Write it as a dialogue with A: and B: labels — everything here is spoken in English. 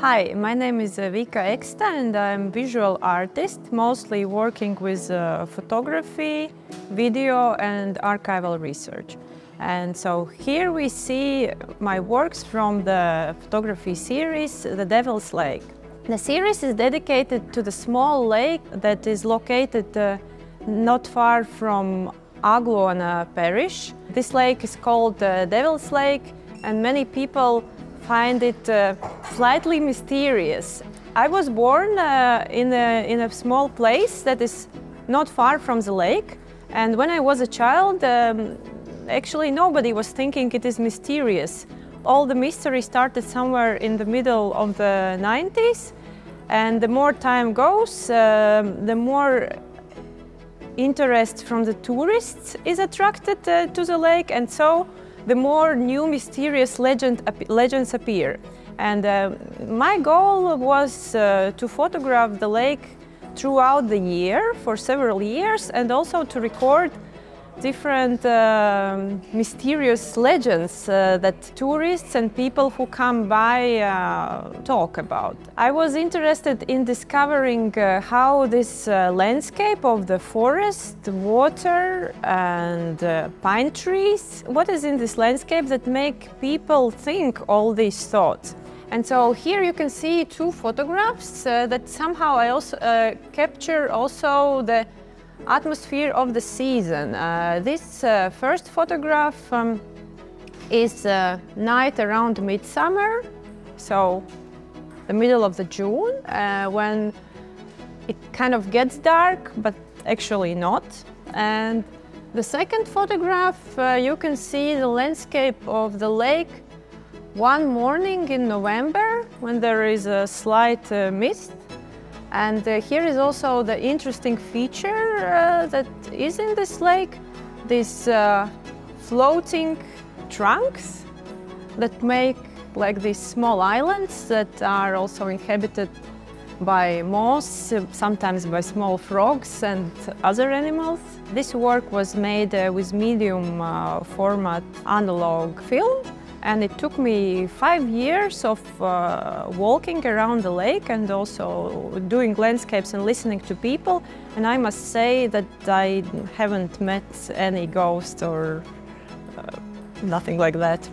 A: Hi, my name is uh, Vika Eksta and I'm a visual artist, mostly working with uh, photography, video and archival research. And so here we see my works from the photography series, The Devil's Lake. The series is dedicated to the small lake that is located uh, not far from Aglona parish. This lake is called uh, Devil's Lake and many people find it uh, slightly mysterious. I was born uh, in, a, in a small place that is not far from the lake and when I was a child um, actually nobody was thinking it is mysterious. All the mystery started somewhere in the middle of the 90s and the more time goes, uh, the more interest from the tourists is attracted uh, to the lake and so the more new mysterious legend, legends appear. And uh, my goal was uh, to photograph the lake throughout the year for several years and also to record different uh, mysterious legends uh, that tourists and people who come by uh, talk about. I was interested in discovering uh, how this landscape of the forest, water and pine trees, what is in this landscape that make people think all these thoughts. And so here you can see two photographs that somehow I also capture also the atmosphere of the season. Uh, this uh, first photograph um, is uh, night around midsummer, so the middle of the June, uh, when it kind of gets dark, but actually not. And the second photograph, uh, you can see the landscape of the lake one morning in November, when there is a slight uh, mist. And uh, here is also the interesting feature uh, that is in this lake, these uh, floating trunks that make like these small islands that are also inhabited by moss, sometimes by small frogs and other animals. This work was made uh, with medium uh, format analog film and it took me five years of uh, walking around the lake and also doing landscapes and listening to people. And I must say that I haven't met any ghost or uh, nothing like that.